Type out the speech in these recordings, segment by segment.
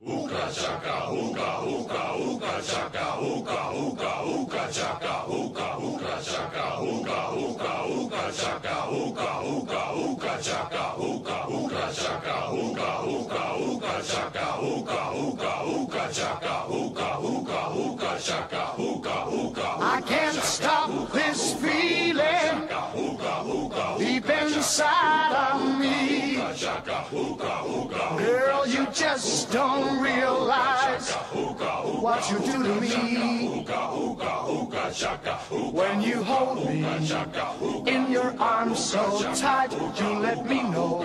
I can't stop this feeling deep inside of me. Girl, you just don't realize what you do to me. When you hold me in your arms so tight, you let me know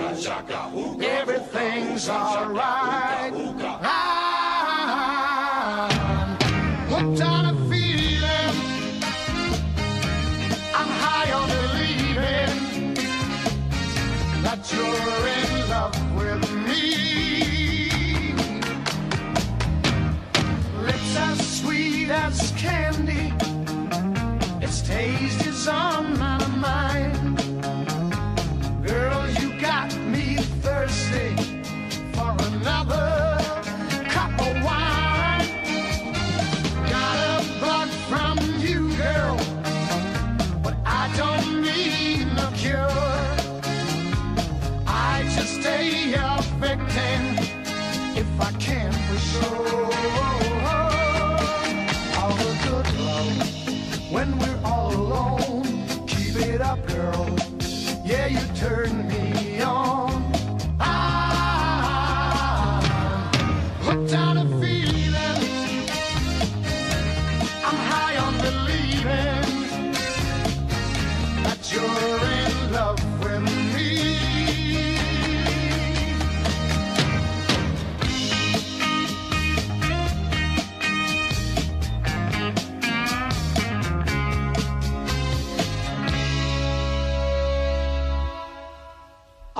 everything's alright. I'm hooked on a all alone. Keep it up, girl. Yeah, you turn me on.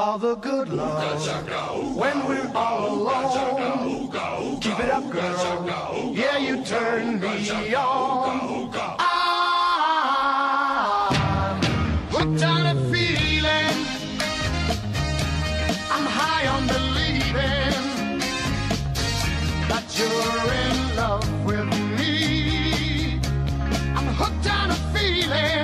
all the good love. When we're all alone, keep it up, girl. Yeah, you turn me on. I'm hooked on a feeling. I'm high on believing that you're in love with me. I'm hooked on a feeling.